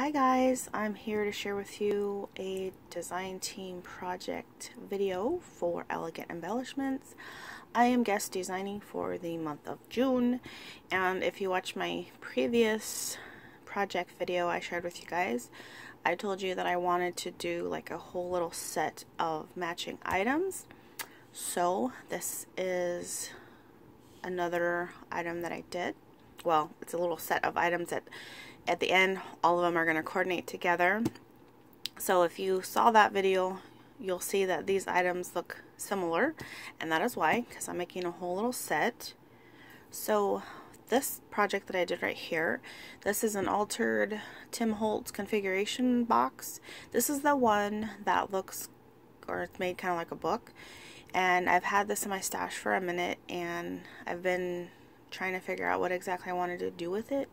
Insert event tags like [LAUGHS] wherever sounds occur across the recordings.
Hi guys, I'm here to share with you a design team project video for Elegant Embellishments. I am guest designing for the month of June and if you watch my previous project video I shared with you guys, I told you that I wanted to do like a whole little set of matching items. So this is another item that I did. Well, it's a little set of items that at the end, all of them are going to coordinate together. So if you saw that video, you'll see that these items look similar, and that is why, because I'm making a whole little set. So this project that I did right here, this is an altered Tim Holtz configuration box. This is the one that looks, or it's made kind of like a book, and I've had this in my stash for a minute, and I've been trying to figure out what exactly I wanted to do with it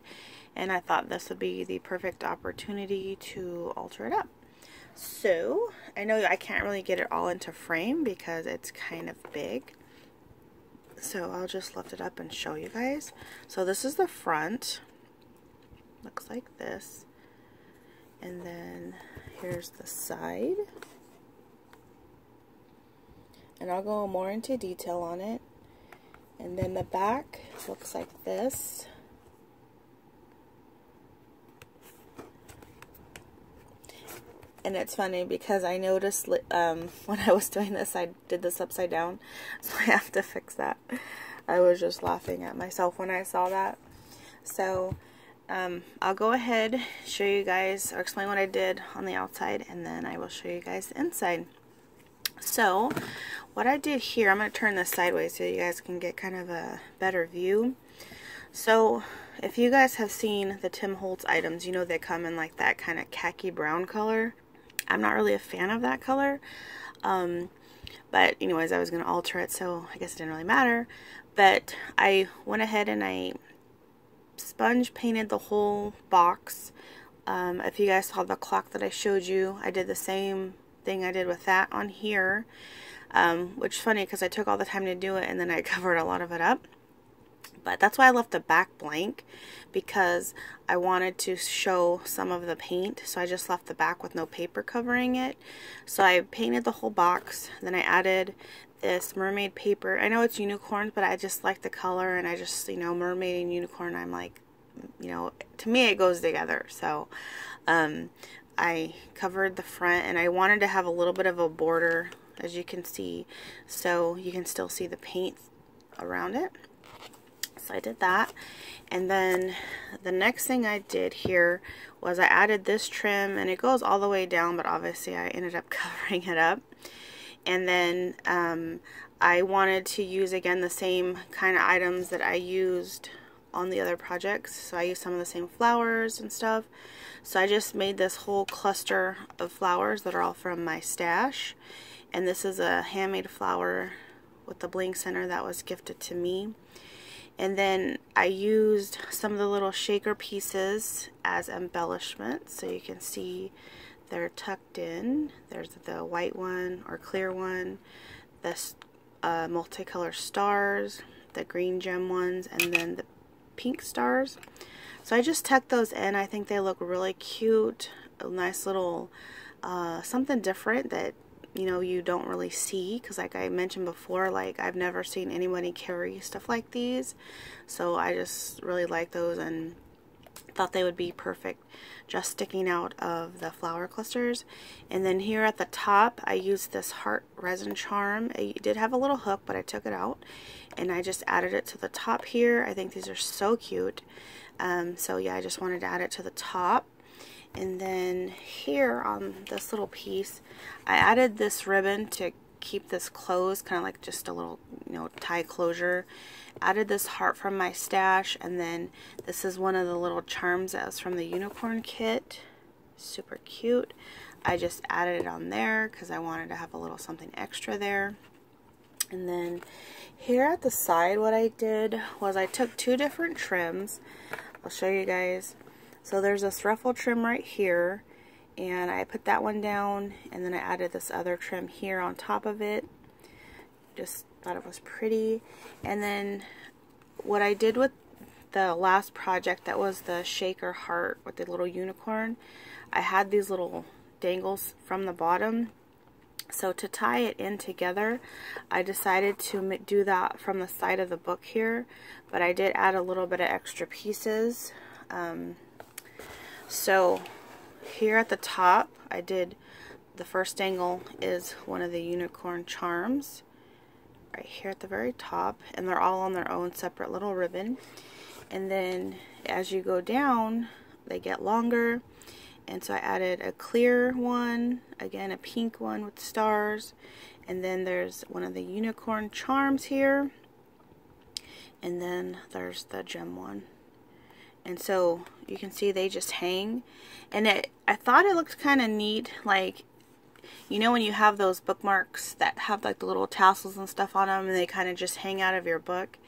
and I thought this would be the perfect opportunity to alter it up. So, I know I can't really get it all into frame because it's kind of big. So I'll just lift it up and show you guys. So this is the front. Looks like this. And then here's the side. And I'll go more into detail on it. And then the back looks like this. and it's funny because I noticed um, [LAUGHS] when I was doing this I did this upside down. [LAUGHS] So I have to fix that. I was just laughing at myself when I saw that. So um, I'll go ahead show you guys or explain what I did on the outside and then I will show you guys the inside. So what I did here I'm going to turn this sideways so you guys can get kind of a better view so if you guys have seen the Tim Holtz items, you know they come in like that kind of khaki brown color. I'm not really a fan of that color. Um, but anyways, I was going to alter it, so I guess it didn't really matter. But I went ahead and I sponge painted the whole box. Um, if you guys saw the clock that I showed you, I did the same thing I did with that on here. Um, which is funny because I took all the time to do it and then I [LAUGHS] covered a lot of it up. But that's why I left the back blank because I wanted to show some of the paint. So I just left the back with no paper covering it. So I painted the whole box. Then I added this mermaid paper. I know it's unicorns but I just like the color and I just you know mermaid and unicorn I'm like you know to me it goes together. So um, I covered the front and I wanted to have a little bit of a border as you can see so you can still see the paint around it so I did that. And then the next thing I did here was I added this trim and it goes all the way down, but obviously I ended up [LAUGHS] covering it up. And then um, I wanted to use again the same kind of items that I used on the other projects. So I used some of the same flowers and stuff. So I just made this whole cluster of flowers that are all from my stash. And this is a handmade flower with the bling center that was gifted to me. And then I used some of the little shaker pieces as embellishments So you can see they're tucked in. There's the white one or clear one, the uh, multicolor stars, the green gem ones, and then the pink stars. So I just tucked those in. I think they look really cute. A nice little uh, something different that you know you don't really see because like I mentioned before like I've never seen anybody carry stuff like these. So I just really like those and thought they would be perfect just sticking out of the flower clusters. And then here at the top I used this heart resin charm. It did have a little hook but I took it out and I just added it to the top here. I think these are so cute. Um, so yeah I just wanted to add it to the top and then here on this little piece, I added this ribbon to keep this closed, kind of like just a little, you know, tie closure. Added this heart from my stash, and then this is one of the little charms that was from the unicorn kit. Super cute. I just added it on there because I wanted to have a little something extra there. And then here at the side, what I did was I took two different trims. I'll show you guys. So there's this ruffle trim right here and I put that one down and then I added this other trim here on top of it. Just thought it was pretty. And then what I did with the last project that was the shaker heart with the little unicorn, I had these little dangles from the bottom. So to tie it in together, I decided to do that from the side of the book here, but I did add a little bit of extra pieces. Um, so here at the top, I did the first dangle is one of the unicorn charms. Right here at the very top and they're all on their own separate little ribbon. And then as you go down they get longer. And so I added a clear one again a pink one with stars. And then there's one of the unicorn charms here. And then there's the gem one and so you can see they just hang. And it I thought it looked kind of neat like you know when you have those bookmarks that have like the little tassels and stuff on them and they kind of just hang out of your book?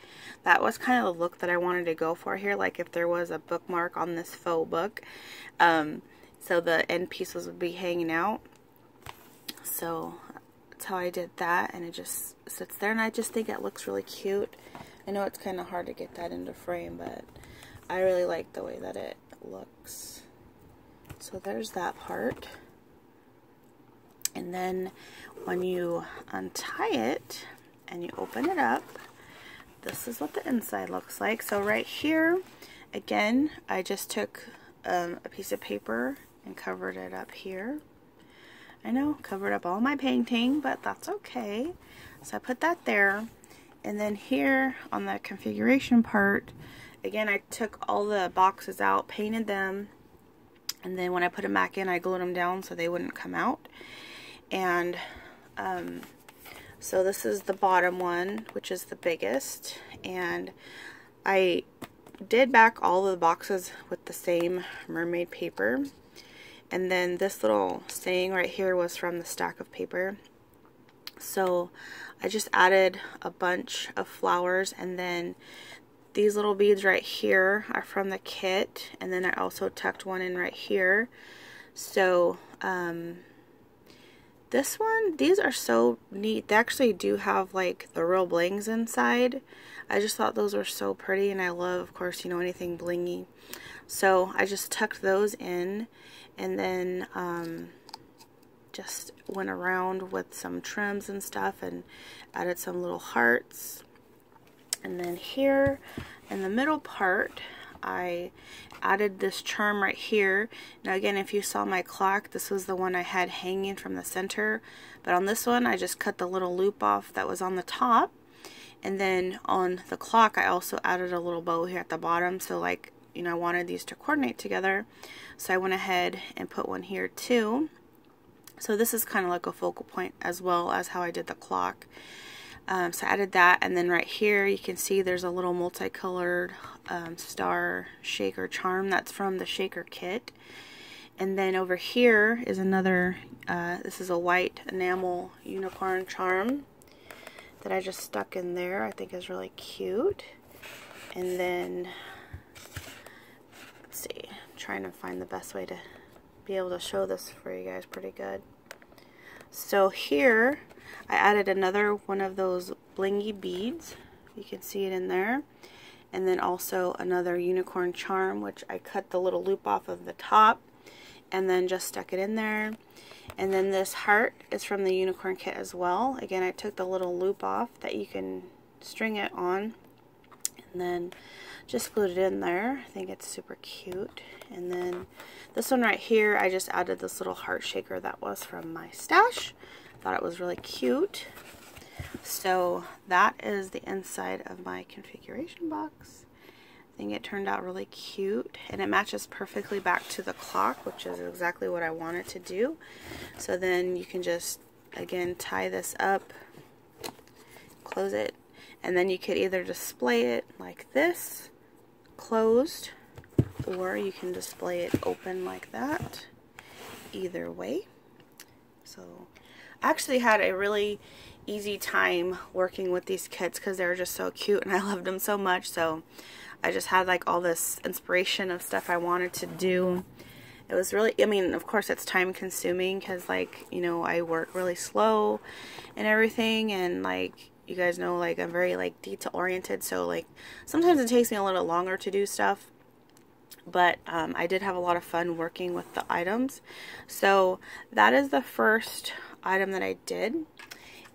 That was kind of the look that I wanted to go for here like if there was a bookmark on this faux book. Um, so the end pieces would be hanging out. So that's how I did that and it just sits there and I just think it looks really cute. I know it's kind of hard to get that into frame but I really like the way that it looks so there's that part and then when you untie it and you open it up, this is what the inside looks like. So right here, again, I just took um, a piece of paper and covered it up here. I know, covered up all my painting, but that's okay. So I put that there. And then here on the configuration part, again, I took all the boxes out, painted them, and then when I put them back in, I glued them down so they wouldn't come out. And um, so this is the bottom one which is the biggest. And I did back all of the boxes with the same mermaid paper. And then this little saying right here was from the stack of paper. So I just added a bunch of flowers and then these little beads right here are from the kit and then I also tucked one in right here so um, this one, these are so neat. They actually do have like the real blings inside. I just thought those were so pretty and I love, of course, you know, anything blingy. So I just tucked those in and then um, just went around with some trims and stuff and added some little hearts. And then here in the middle part, I added this charm right here. Now again, if you saw my clock, this was the one I had hanging from the center. But on this one, I just cut the little loop off that was on the top. And then on the clock, I also added a little bow here at the bottom. So like, you know, I wanted these to coordinate together. So I went ahead and put one here too. So this is kind of like a focal point as well as how I did the clock. Um, so I added that and then right here you can see there's a little multicolored um, star shaker charm that's from the shaker kit. And then over here is another uh, this is a white enamel unicorn charm that I just stuck in there I think is really cute. And then let's see I'm trying to find the best way to be able to show this for you guys pretty good. So here I added another one of those blingy beads. You can see it in there. And then also another unicorn charm, which I cut the little loop off of the top and then just stuck it in there. And then this heart is from the unicorn kit as well. Again, I took the little loop off that you can string it on and then just glued it in there. I think it's super cute. And then this one right here, I just added this little heart shaker that was from my stash. Thought it was really cute. So that is the inside of my configuration box. I think it turned out really cute and it matches perfectly back to the clock which is exactly what I wanted to do. So then you can just again tie this up, close it, and then you could either display it like this, closed, or you can display it open like that. Either way. So actually had a really easy time working with these kits because they were just so cute and I [LAUGHS] loved them so much. So I just had like all this inspiration of stuff I wanted to do. It was really, I mean, of course it's time consuming because like, you know, I work really slow and everything and like, you guys know like I'm very like detail oriented so like sometimes it takes me a little longer to do stuff but um, I did have a lot of fun working with the items so that is the first item that I did.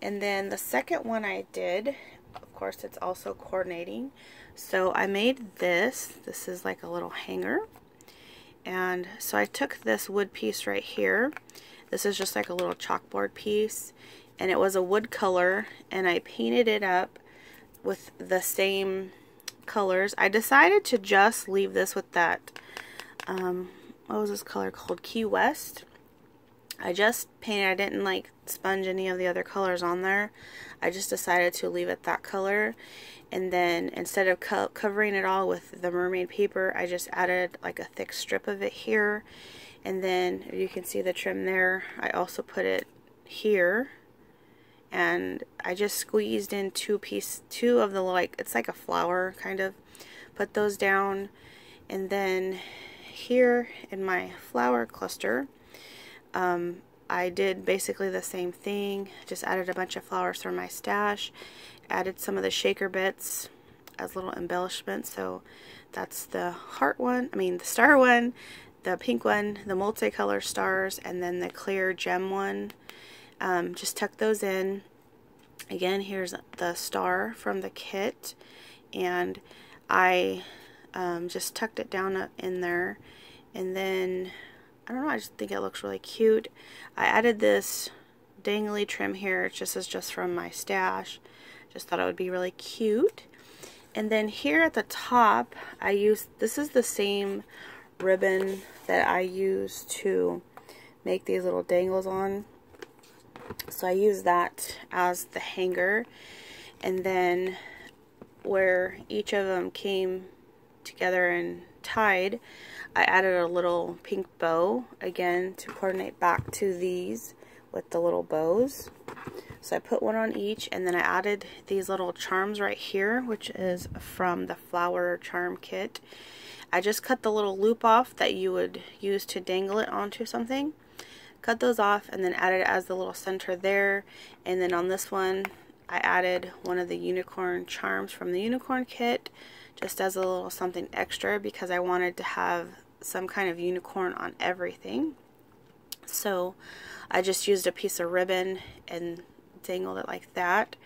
And then the second one I did of course it's also coordinating. So I made this. This is like a little hanger. And so I took this wood piece right here. This is just like a little chalkboard piece. And it was a wood color. And I painted it up with the same colors. I decided to just leave this with that, um, what was this color called? Key West. I just painted, I didn't like sponge any of the other colors on there. I just decided to leave it that color. And then instead of co covering it all with the mermaid paper, I just added like a thick strip of it here. And then you can see the trim there. I also put it here and I just squeezed in two piece two of the like it's like a flower kind of put those down and then here in my flower cluster um, I did basically the same thing just added a bunch of flowers from my stash added some of the shaker bits as little embellishments so that's the heart one I mean the star one the pink one the multicolor stars and then the clear gem one um, just tuck those in. Again, here's the star from the kit. And I um, just tucked it down in there. And then, I don't know, I just think it looks really cute. I added this dangly trim here. just as just from my stash. Just thought it would be really cute. And then here at the top, I used, this is the same ribbon that I use to make these little dangles on. So I use that as the hanger. And then where each of them came together and tied, I added a little pink bow, again, to coordinate back to these with the little bows. So I put one on each, and then I added these little charms right here, which is from the flower charm kit. I just cut the little loop off that you would use to dangle it onto something cut those off and then added it as the little center there and then on this one I added one of the unicorn charms from the unicorn kit just as a little something extra because I wanted to have some kind of unicorn on everything. So I just used a piece of ribbon and dangled it like that.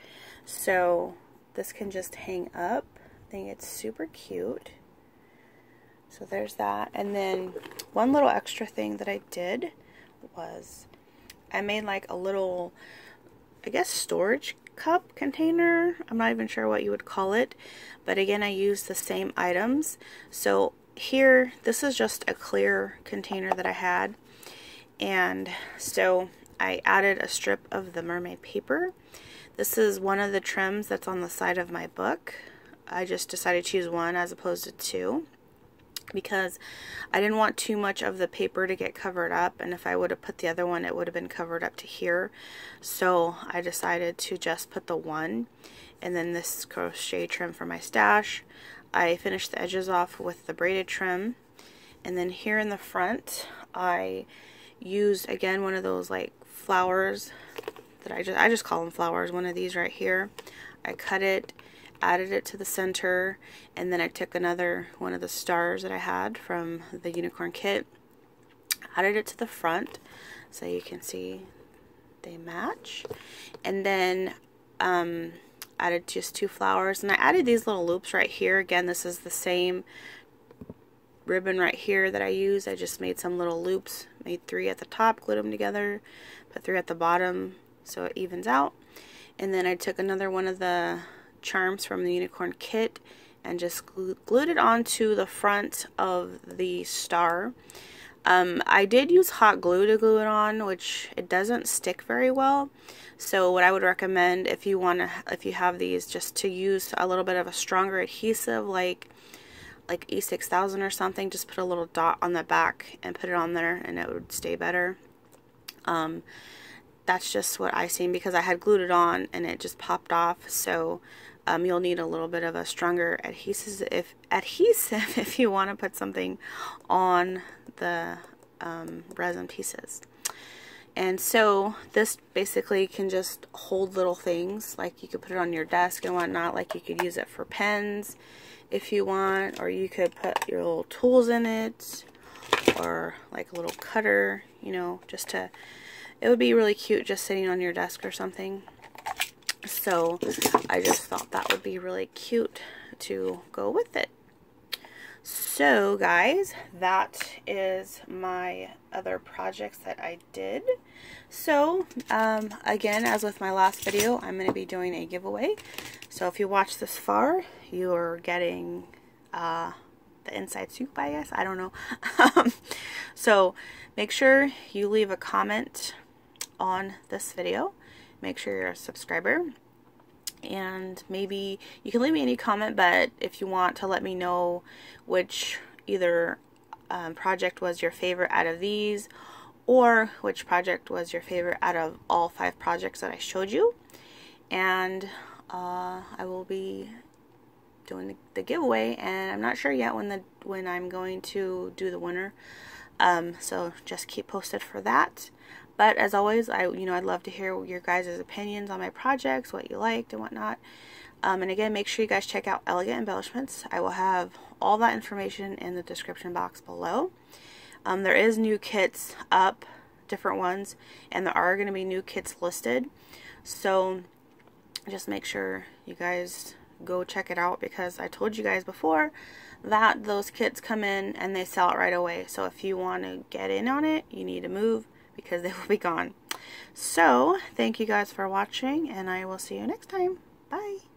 So this can just hang up. I think it's super cute. So there's that. And then one little extra thing that I did was I made like a little, I guess, storage cup container. I'm not even sure what you would call it. But again, I used the same items. So here, this is just a clear container that I had. And so I added a strip of the mermaid paper. This is one of the trims that's on the side of my book. I just decided to use one as opposed to two because I didn't want too much of the paper to get covered up and if I would have put the other one it would have been covered up to here. So I decided to just put the one and then this crochet trim for my stash. I finished the edges off with the braided trim and then here in the front I used again one of those like flowers that I just I just call them flowers one of these right here. I cut it added it to the center and then I took another one of the stars that I had from the unicorn kit added it to the front so you can see they match and then um, added just two flowers and I added these little loops right here. Again this is the same ribbon right here that I use. I just made some little loops made three at the top glued them together put three at the bottom so it evens out and then I took another one of the charms from the unicorn kit and just glued it onto the front of the star. Um, I did use hot glue to glue it on, which it doesn't stick very well. So what I would recommend if you want to, if you have these, just to use a little bit of a stronger adhesive, like like E6000 or something. Just put a little dot on the back and put it on there, and it would stay better. Um, that's just what I seen because I had glued it on and it just popped off. So um, you'll need a little bit of a stronger adhesive if adhesive [LAUGHS] if you want to put something on the um, resin pieces. And so this basically can just hold little things, like you could put it on your desk and whatnot, like you could use it for pens if you want, or you could put your little tools in it, or like a little cutter, you know, just to, it would be really cute just sitting on your desk or something. So I just thought that would be really cute to go with it. So guys, that is my other projects that I did. So um, again, as with my last video, I'm going to be doing a giveaway. So if you watch this far, you are getting uh, the inside scoop, I guess. I don't know. [LAUGHS] so make sure you leave a comment on this video. Make sure you're a subscriber. And maybe you can leave me any comment but if you want to let me know which either um, project was your favorite out of these or which project was your favorite out of all five projects that I showed you. And uh, I will be doing the, the, giveaway and I'm not sure yet when the when I'm going to do the winner. Um, so just keep posted for that but as always, I you know I'd love to hear your guys' opinions on my projects, what you liked and whatnot. Um, and again, make sure you guys check out Elegant Embellishments. I will have all that information in the description box below. Um, there is new kits up, different ones, and there are going to be new kits listed. So just make sure you guys go check it out because I told you guys before that those kits come in and they sell it right away. So if you want to get in on it, you need to move because they [LAUGHS] will be gone. So, thank you guys for watching, and I will see you next time. Bye.